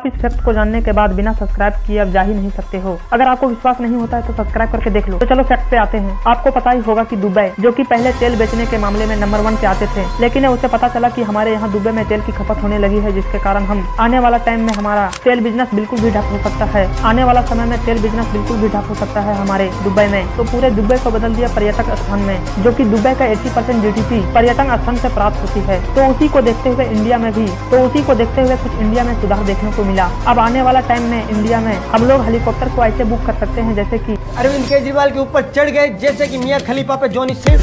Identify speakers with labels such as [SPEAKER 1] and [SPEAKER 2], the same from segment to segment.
[SPEAKER 1] आप इस फैक्ट को जानने के बाद बिना सब्सक्राइब किए अब जा ही नहीं सकते हो। अगर आपको विश्वास नहीं होता है तो सब्सक्राइब करके देख लो। तो चलो फैक्ट पे आते हैं। आपको पता ही होगा कि दुबई, जो कि पहले तेल बेचने के मामले में नंबर वन पे आते थे, लेकिन उसे पता चला कि हमारे यहाँ दुबई में तेल की खपत होने लगी है, जिसके कारण हम आने वाला टाइम में हमारा तेल बिज़नेस बिल्कुल भी ढप हो सकता है। आने वाला समय में तेल बिज़नेस बिल्कुल भी ढप हो सकता है हमारे दुबई में। तो पूरे दुबई को बदल दिया पर्यटक स्थान में, जो कि दुबई का 80 परसेंट जी पर्यटन स्थान से प्राप्त होती है। तो उसी को देखते हुए इंडिया में भी तो उसी को देखते हुए कुछ इंडिया में सुधार देखने को मिला। अब आने वाला टाइम में इंडिया में हम लोग हेलीकॉप्टर को ऐसे बुक कर सकते हैं जैसे कि
[SPEAKER 2] अरविंद केजरीवाल के ऊपर चढ़ गए जैसे कि मियाँ खलीफा पे जोनी सिंह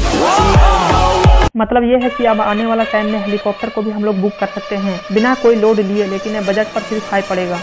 [SPEAKER 1] मतलब ये है कि अब आने वाला टाइम में हेलीकॉप्टर को भी हम लोग बुक कर सकते हैं। बिना कोई लोड लिए लेकिन बजट पर सिर्फ़ हाई पड़ेगा।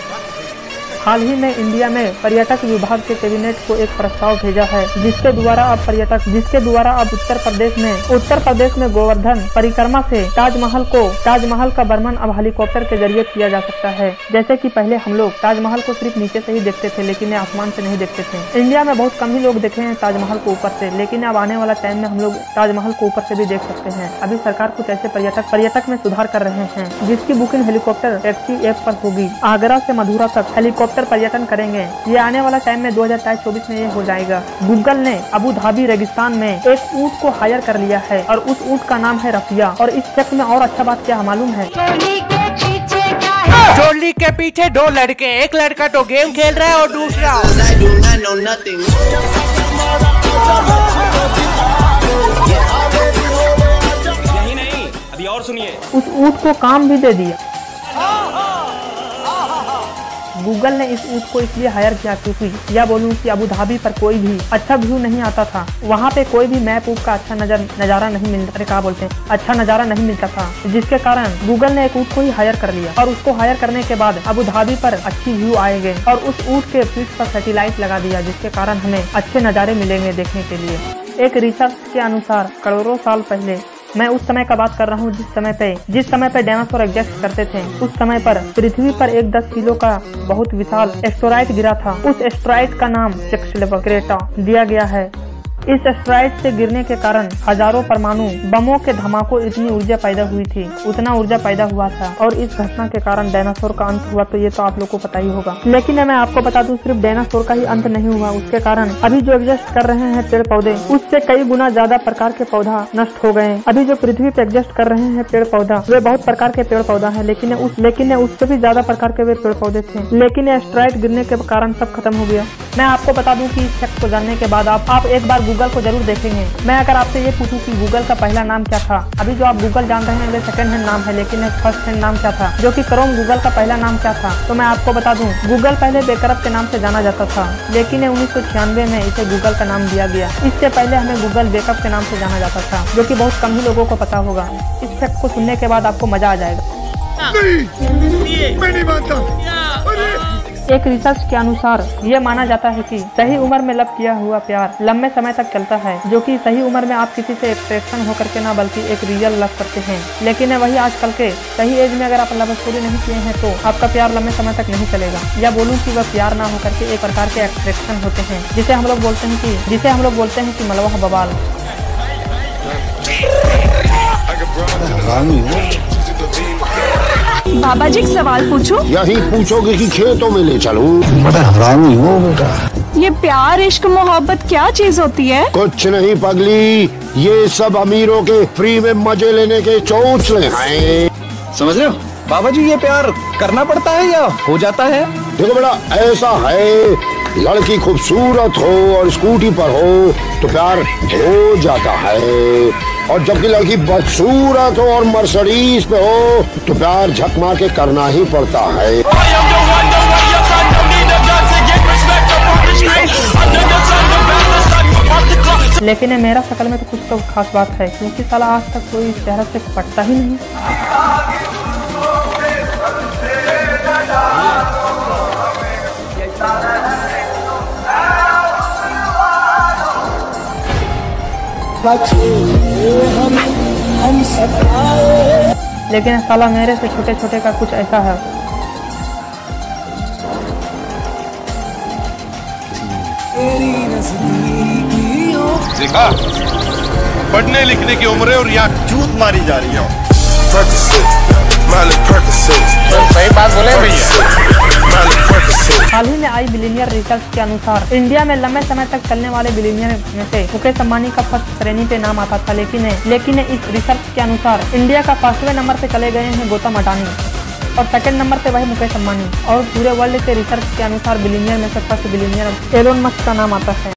[SPEAKER 1] हाल ही में इंडिया में पर्यटक विभाग के कैबिनेट को एक प्रस्ताव भेजा है, जिसके द्वारा अब पर्यटक, जिसके द्वारा अब उत्तर प्रदेश में, उत्तर प्रदेश में गोवर्धन परिक्रमा से ताजमहल को, ताजमहल का बर्मन अब हेलीकॉप्टर के ज़रिए किया जा सकता है। जैसे कि पहले हम लोग ताजमहल को सिर्फ़ नीचे से ही देखते थे, लेकिन आसमान से नहीं देखते थे। इंडिया में बहुत कम ही लोग देखे हैं ताजमहल को ऊपर से, लेकिन अब आने वाला टाइम में हम लोग ताजमहल को ऊपर से भी देख सकते हैं। अभी सरकार कुछ ऐसे पर्यटक पर्यटक में सुधार कर रहे हैं, जिसकी बुकिंग हेलीकॉप्टर टैक्सी ऐप पर होगी। आगरा से मधुरा तक हेलीकॉप्टर पर्यटन करेंगे। ये आने वाला टाइम में 2023-24 में ये हो जाएगा। गूगल ने अबू धाबी रेगिस्तान में एक ऊँट को हायर कर लिया है और उस ऊँट का नाम है रफिया। और इस चेक में और अच्छा बात क्या मालूम है?
[SPEAKER 3] चोली के पीछे क्या है
[SPEAKER 4] चोली के पीछे दो लड़के एक लड़का तो गेम खेल रहा है और दूसरा.
[SPEAKER 5] यही नहीं अभी और सुनिए।
[SPEAKER 1] उस ऊँट को काम भी दे दिया। गूगल ने इस ऊँट को इसलिए हायर किया क्योंकि या बोलूँ कि अबू धाबी पर कोई भी अच्छा व्यू नहीं आता था। वहाँ पे कोई भी मैप ऊप का अच्छा नज़र, नज़ारा नहीं मिलता अरे क्या बोलते हैं अच्छा नज़ारा नहीं मिलता था। जिसके कारण गूगल ने एक ऊँट को ही हायर कर लिया और उसको हायर करने के बाद अबू धाबी पर अच्छी व्यू आएँगे और उस ऊँट के पीठ पर सेटेलाइट लगा दिया, जिसके कारण हमें अच्छे नज़ारे मिलेंगे देखने के लिए। एक रिसर्च के अनुसार करोड़ों साल पहले मैं उस समय का बात कर रहा हूँ जिस समय पे, जिस समय पे डायनासोर एग्जिस्ट करते थे, उस समय पर पृथ्वी पर एक दस किलो का बहुत विशाल एस्ट्रॉइड गिरा था। उस एस्ट्रॉइड का नाम चक्सलेवक्रेटा दिया गया है। इस एस्ट्राइड से गिरने के कारण हज़ारों परमाणु बमों के धमाकों इतनी ऊर्जा पैदा हुई थी, उतना ऊर्जा पैदा हुआ था और इस घटना के कारण डायनासोर का अंत हुआ तो ये तो आप लोग को पता ही होगा। लेकिन मैं आपको बता दूँ, सिर्फ़ डायनासोर का ही अंत नहीं हुआ, उसके कारण अभी जो एग्जिस्ट कर रहे हैं पेड़ पौधे उससे कई गुना ज़्यादा प्रकार के पौधा नष्ट हो गए अभी जो पृथ्वी पे एग्जिस्ट कर रहे हैं पेड़ पौधा वे बहुत प्रकार के पेड़ पौधा है, लेकिन उस, लेकिन उससे भी ज़्यादा प्रकार के वे पेड़ पौधे थे। लेकिन एस्ट्राइड गिरने के कारण सब खत्म हो गया। मैं आपको बता दूँ की इस फैक्ट को जानने के बाद आप आप एक बार गूगल को ज़रूर देखेंगे। मैं अगर आपसे ये पूछूँ कि गूगल का पहला नाम क्या था अभी जो आप गूगल जान रहे हैं वे सेकंड हैंड नाम है लेकिन फ़र्स्ट हैंड नाम क्या था जो कि क्रोम गूगल का पहला नाम क्या था तो मैं आपको बता दूँ गूगल पहले बेकरप के नाम से जाना जाता था लेकिन उन्नीस सौ छियानवे में इसे गूगल का नाम दिया गया। इससे पहले हमें गूगल बेकअप के नाम से जाना जाता था जो कि बहुत कम ही लोगों को पता होगा। इस फैक्ट को सुनने के बाद आपको मज़ा आ जाएगा। एक रिसर्च के अनुसार ये माना जाता है कि सही उम्र में लव किया हुआ प्यार लंबे समय तक चलता है, जो कि सही उम्र में आप किसी से एक्सट्रैक्शन होकर के ना, बल्कि एक रियल लव करते हैं। लेकिन वही आजकल के सही एज में अगर आप लव स्टोरी नहीं किए हैं तो आपका प्यार लंबे समय तक नहीं चलेगा। या बोलूँ की वह प्यार ना होकर के एक प्रकार के एक्सट्रैक्शन होते हैं, जिसे हम लोग बोलते हैं की, जिसे हम लोग बोलते हैं की मलवा बवाल
[SPEAKER 6] बाबा जी एक सवाल पूछूँ?
[SPEAKER 7] यही पूछोगे कि खेतों में ले चलूँ?
[SPEAKER 6] ये प्यार इश्क मोहब्बत क्या चीज़ होती है?
[SPEAKER 7] कुछ नहीं पगली ये सब अमीरों के फ्री में मज़े लेने के चौचले हैं
[SPEAKER 8] समझ रहे हो? बाबा जी ये प्यार करना पड़ता है या हो जाता है?
[SPEAKER 7] देखो बेटा ऐसा है लड़की खूबसूरत हो और स्कूटी पर हो तो प्यार हो जाता है। और जबकि लड़की बदसूरत हो और मर्सडीज पे हो तो प्यार झक मार के करना ही पड़ता है।
[SPEAKER 1] लेकिन मेरा शकल में तो कुछ तो खास बात है, क्योंकि साला आज तक कोई चेहरा से पटता ही नहीं। लेकिन साला मेरे से छोटे छोटे का कुछ ऐसा है।
[SPEAKER 9] देखा? पढ़ने लिखने की उम्र है और यहाँ चूत मारी जा रही है।
[SPEAKER 5] सही बात बोले भैया।
[SPEAKER 1] हाल ही में आई बिलीनियर रिसर्च के अनुसार, इंडिया में लंबे समय तक चलने वाले बिलीनियर में से मुकेश अम्बानी का फ़र्स्ट श्रेणी पे नाम आता था, लेकिन लेकिन इस रिसर्च के अनुसार, इंडिया का फर्स्टवे नंबर पे चले गए हैं गौतम अडानी और सेकंड नंबर पे वही मुकेश अम्बानी और पूरे वर्ल्ड के रिसर्च के अनुसार बिलीनियर में से फ़र्स्ट बिलीनियर एलोन मस्क का नाम आता है।